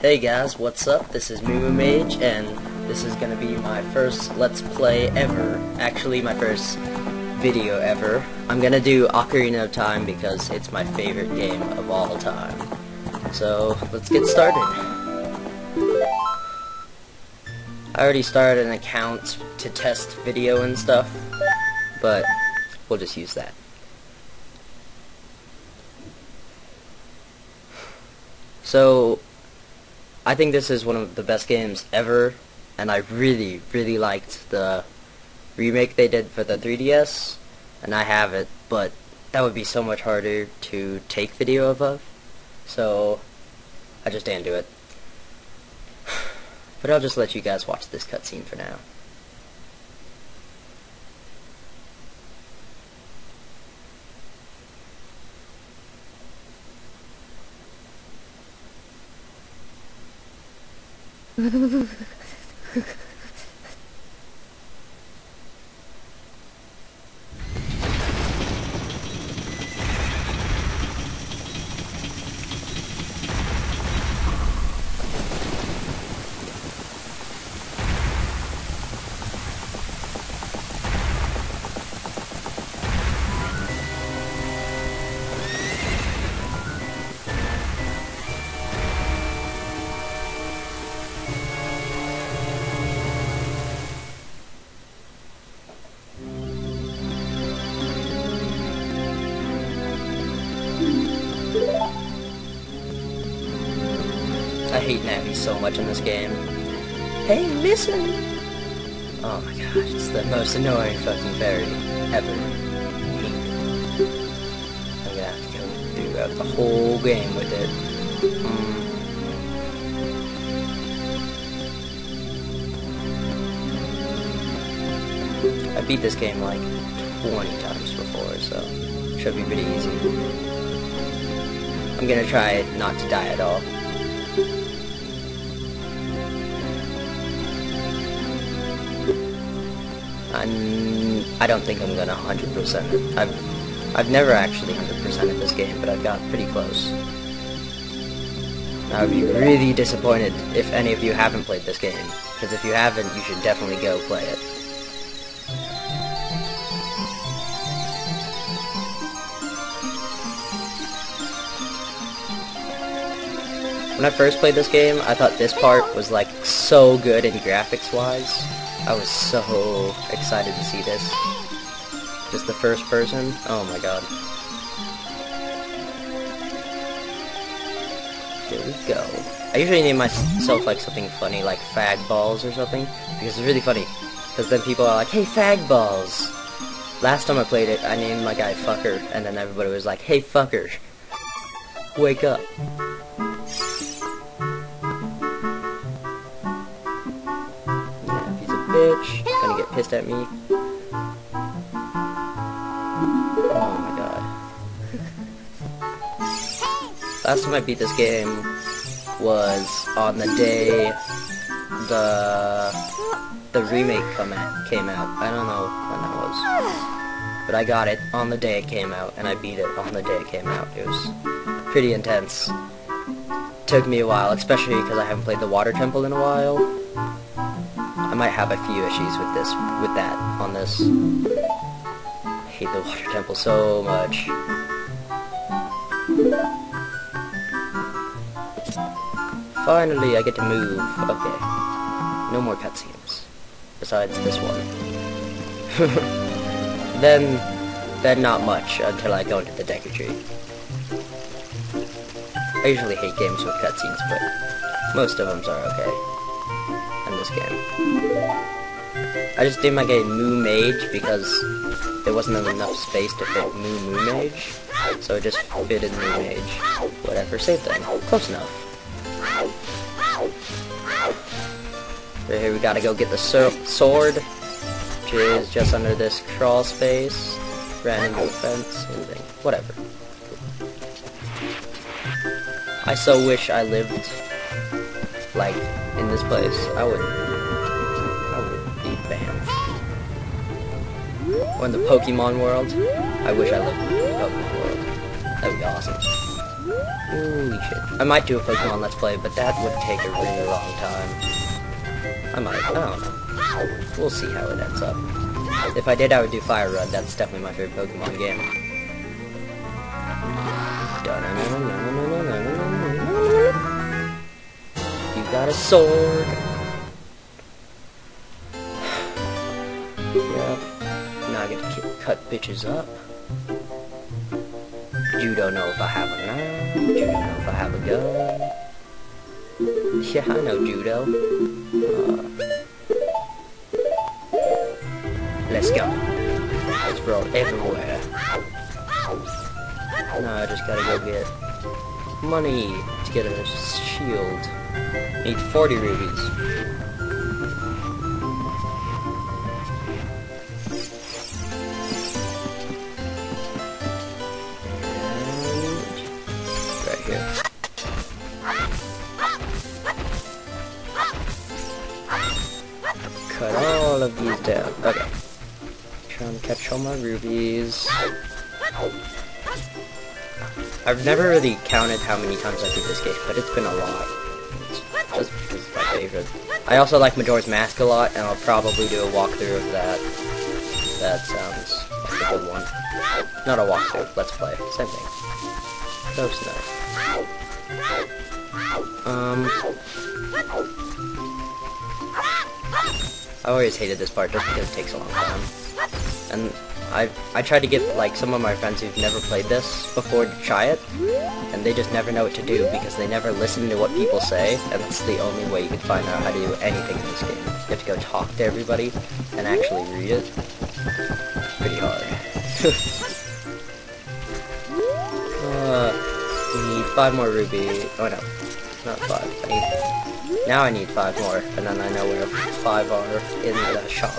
Hey guys, what's up? This is Moo Mage, and this is gonna be my first Let's Play ever. Actually, my first video ever. I'm gonna do Ocarina of Time because it's my favorite game of all time. So, let's get started. I already started an account to test video and stuff, but we'll just use that. So, I think this is one of the best games ever, and I really, really liked the remake they did for the 3DS, and I have it, but that would be so much harder to take video of, so I just didn't do it. But I'll just let you guys watch this cutscene for now. ふふふ。So much in this game. Hey, listen! Oh my god, it's the most annoying fucking fairy ever. I'm gonna have to go throughout the whole game with it. Mm. I beat this game like 20 times before, so should be pretty easy. I'm gonna try not to die at all. I'm, I don't think I'm gonna 100% it. I've, I've never actually 100% in this game, but I've got pretty close. I would be really disappointed if any of you haven't played this game, because if you haven't, you should definitely go play it. When I first played this game, I thought this part was like so good in graphics wise. I was so excited to see this. Just the first person. Oh my god. There we go. I usually name myself like something funny, like fag balls or something, because it's really funny. Because then people are like, hey, fag balls. Last time I played it, I named my guy Fucker, and then everybody was like, hey, Fucker. Wake up. Bitch. Gonna get pissed at me. Oh my god. Last time I beat this game was on the day the the remake come out, came out. I don't know when that was. But I got it on the day it came out, and I beat it on the day it came out. It was pretty intense. Took me a while, especially because I haven't played the Water Temple in a while. I might have a few issues with this, with that on this. I hate the Water Temple so much. Finally, I get to move. Okay. No more cutscenes. Besides this one. then, then not much until I go into the Deku Tree. I usually hate games with cutscenes, but most of them are okay. This game. I just named my game Moo Mage because there wasn't enough space to fit Moo Moo Mage, so it just fit in Moo Mage. Whatever, same thing. Close enough. Right here we gotta go get the sword, which is just under this crawl space. Ran into the fence. Whatever. I so wish I lived, like, in this place. I would, I would be Banff. Or in the Pokemon world. I wish I lived in the Pokemon world. That would be awesome. Holy shit. I might do a Pokemon Let's Play, but that would take a really long time. I might. I don't know. We'll see how it ends up. If I did, I would do Fire Red. That's definitely my favorite Pokemon game. Got a sword. yep. Now I get to cut bitches up. You don't know if I have a knife. You don't know if I have a gun. Yeah, I know judo. Uh, let's go. Let's roll everywhere. Now I just gotta go get money to get a shield. Need 40 rupees. Cut all of these down. Okay. Trying to catch all my rupees. I've never really counted how many times I beat this game, but it's been a lot. Favorite. I also like Majora's Mask a lot, and I'll probably do a walkthrough of that. That sounds like a good one. Not a walkthrough, let's play. Same thing. Ghost Knife. Um... I always hated this part just because it takes a long time. And I I tried to get like some of my friends who've never played this before to try it, and they just never know what to do because they never listen to what people say, and that's the only way you can find out how to do anything in this game. You have to go talk to everybody and actually read it. Pretty hard. uh, we need five more rupee. Oh no, not five. I need. Now I need five more, and then I know where five are in the shop.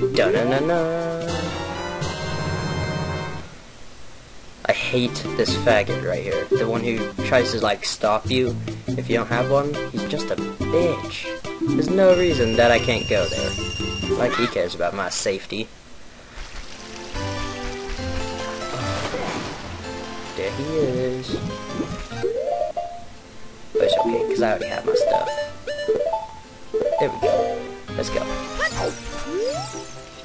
Na na na. I hate this faggot right here. The one who tries to like stop you if you don't have one. He's just a bitch. There's no reason that I can't go there. Like he cares about my safety. There he is. But it's okay, because I already have my stuff. There we go. Let's go.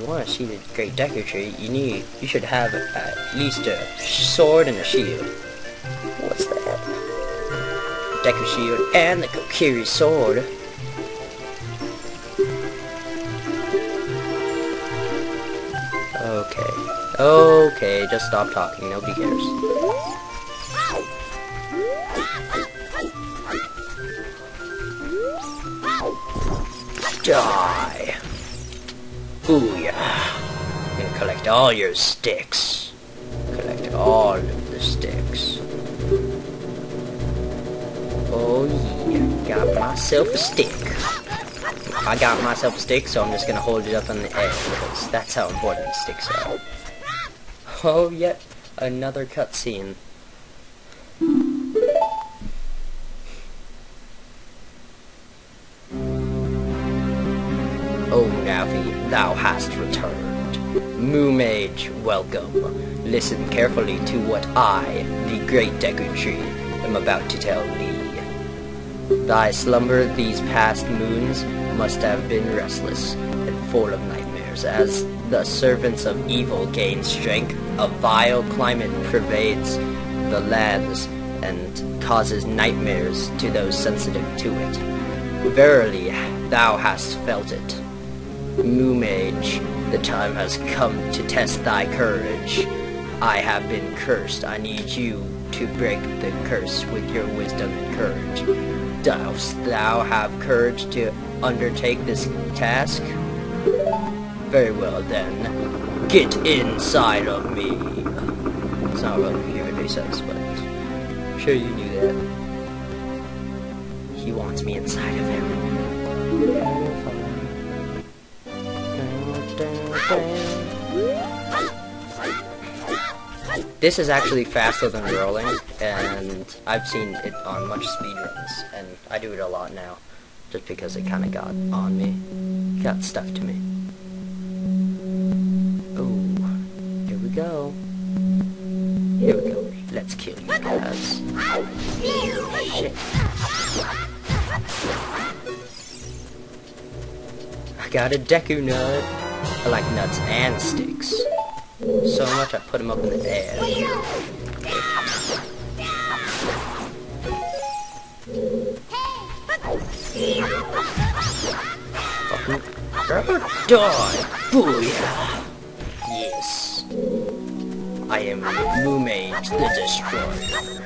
You want to see the Great Deku Tree, you need, you should have at least a sword and a shield. What's that? Deku Shield and the Kokiri Sword. Okay. Okay, just stop talking, nobody cares. Die! I'm gonna collect all your sticks. Collect all of the sticks. Oh yeah, got myself a stick. I got myself a stick, so I'm just gonna hold it up in the air because that's how important sticks are. Oh, yet another cutscene. Oh, Navi, thou hast returned. Moo Mage, welcome. Listen carefully to what I, the Great Deku Tree, am about to tell thee. Thy slumber these past moons must have been restless and full of nightmares, as the servants of evil gain strength. A vile climate pervades the lands and causes nightmares to those sensitive to it. Verily, thou hast felt it. Moo Mage, the time has come to test thy courage. I have been cursed. I need you to break the curse with your wisdom and courage. Dost thou have courage to undertake this task? Very well then. Get inside of me. It's not what he really says, but I'm sure you knew that. He wants me inside of him. This is actually faster than rolling, and I've seen it on much speedruns, and I do it a lot now, just because it kind of got on me, got stuck to me. Oh, here we go. Here we go. Let's kill you guys. Shit. I got a Deku nut. I like nuts and sticks. So much I put them up in the air. Fucking die! Booyah! Yes. I am Moomage the Destroyer.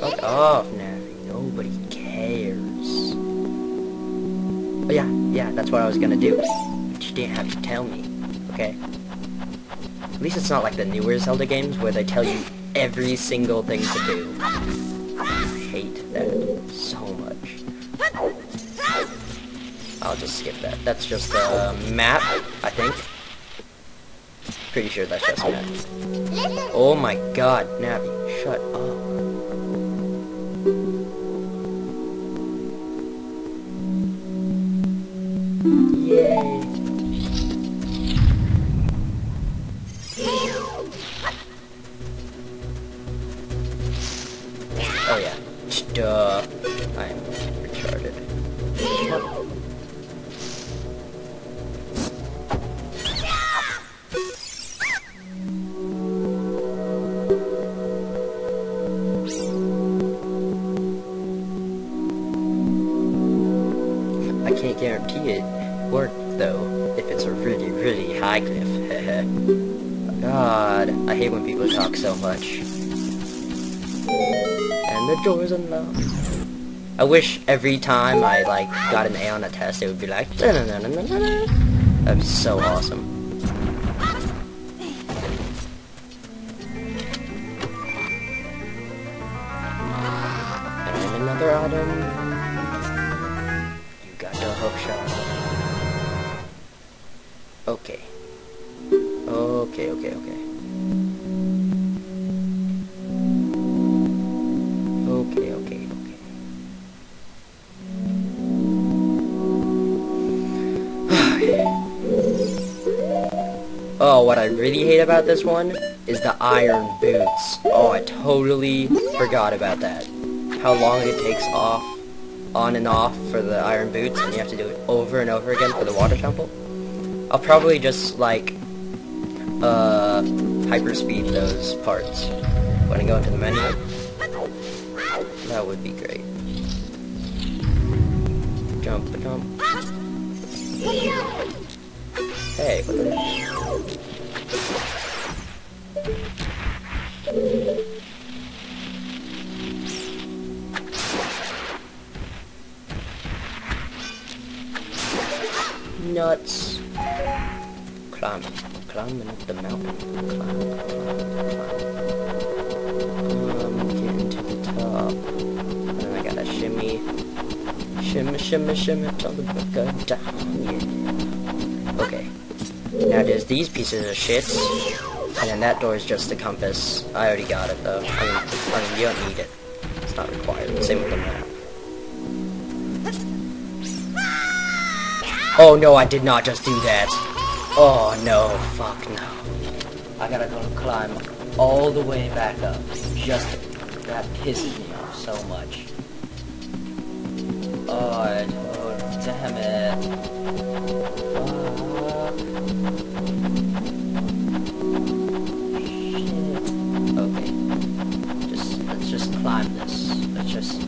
Fuck off, Navi. Nobody cares. Oh yeah, yeah, that's what I was gonna do. You didn't have to tell me, okay? At least it's not like the newer Zelda games where they tell you every single thing to do. I hate that so much. I'll just skip that. That's just a map, I think. Pretty sure that's just a map. Oh my god, Navi, shut up. Yay. The door's unlocked. I wish every time I like got an A on a test, it would be like da na na. That'd be so awesome. And another item. What I really hate about this one is the iron boots. Oh, I totally forgot about that. How long it takes off, on and off for the iron boots, and you have to do it over and over again for the water temple. I'll probably just, like, uh, hyperspeed those parts when I go into the menu. That would be great. Jump, jump. Hey, Nuts. Climbing, climbing up the mountain. Climb, climb, Um, getting to the top. I gotta shimmy, shimmy, shimmy, shimmy till the book go down. Yeah. Okay. Now there's these pieces of shit, and then that door is just the compass. I already got it though. I mean, I mean you don't need it. It's not required. Same with the map. Oh no, I did not just do that. Oh no, fuck no. I gotta go climb all the way back up. Just that pisses me off so much. Oh, I- oh Damn it. Fuck. Shit. Okay. Just, let's just climb this. Let's just...